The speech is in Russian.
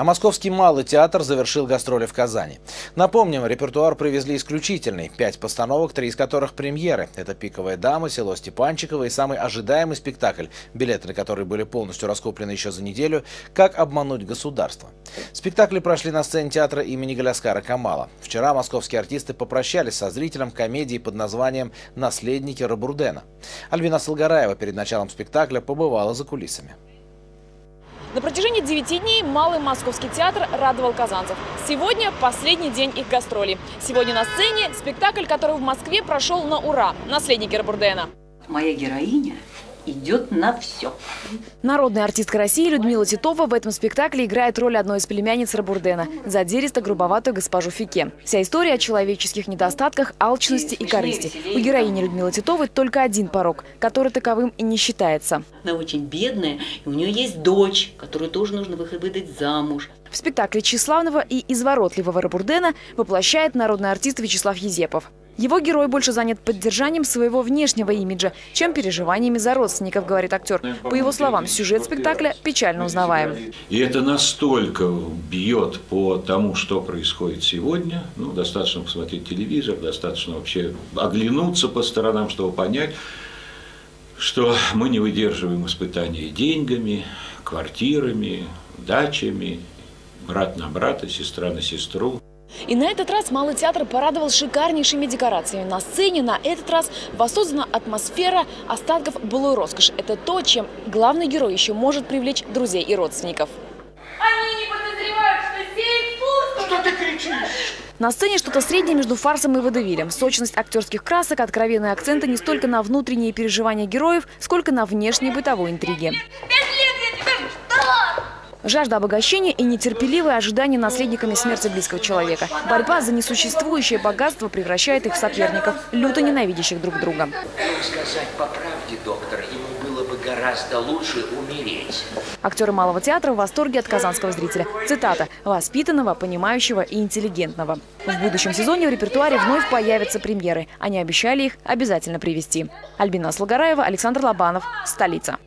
А Московский малый театр завершил гастроли в Казани. Напомним, репертуар привезли исключительный. Пять постановок, три из которых премьеры. Это «Пиковая дама», «Село Степанчиково» и самый ожидаемый спектакль, билеты на который были полностью раскуплены еще за неделю, «Как обмануть государство». Спектакли прошли на сцене театра имени Галяскара Камала. Вчера московские артисты попрощались со зрителем комедии под названием «Наследники Рабурдена». Альбина Салгараева перед началом спектакля побывала за кулисами. На протяжении 9 дней Малый Московский театр радовал казанцев. Сегодня последний день их гастролей. Сегодня на сцене спектакль, который в Москве прошел на ура «Наследники Рабурдена». Моя героиня идет на все. Народная артистка России Людмила Титова в этом спектакле играет роль одной из племянниц Рабурдена – задиристо-грубоватую госпожу Фике. Вся история о человеческих недостатках, алчности и корысти. У героини Людмилы Титовой только один порог, который таковым и не считается. Она очень бедная, и у нее есть дочь, которую тоже нужно выдать замуж. В спектакле тщеславного и изворотливого Рабурдена воплощает народный артист Вячеслав Езепов. Его герой больше занят поддержанием своего внешнего имиджа, чем переживаниями за родственников, говорит актер. По его словам, сюжет спектакля печально узнаваем. И это настолько бьет по тому, что происходит сегодня. Ну, достаточно посмотреть телевизор, достаточно вообще оглянуться по сторонам, чтобы понять, что мы не выдерживаем испытания деньгами, квартирами, дачами, брат на брата, сестра на сестру. И на этот раз Малый театр порадовал шикарнейшими декорациями. На сцене на этот раз воссоздана атмосфера остатков былой роскоши. Это то, чем главный герой еще может привлечь друзей и родственников. Они не подозревают, что здесь пусто. Что ты кричишь? На сцене что-то среднее между фарсом и водевилем. Сочность актерских красок, откровенные акценты не столько на внутренние переживания героев, сколько на внешней бытовой интриге. Жажда обогащения и нетерпеливое ожидание наследниками смерти близкого человека. Борьба за несуществующее богатство превращает их в соперников, люто ненавидящих друг друга. Сказать по правде, доктор, ему было бы гораздо лучше умереть. Актеры Малого театра в восторге от казанского зрителя. Цитата. «Воспитанного, понимающего и интеллигентного». В будущем сезоне в репертуаре вновь появятся премьеры. Они обещали их обязательно привести. Альбина Слагараева, Александр Лобанов. Столица.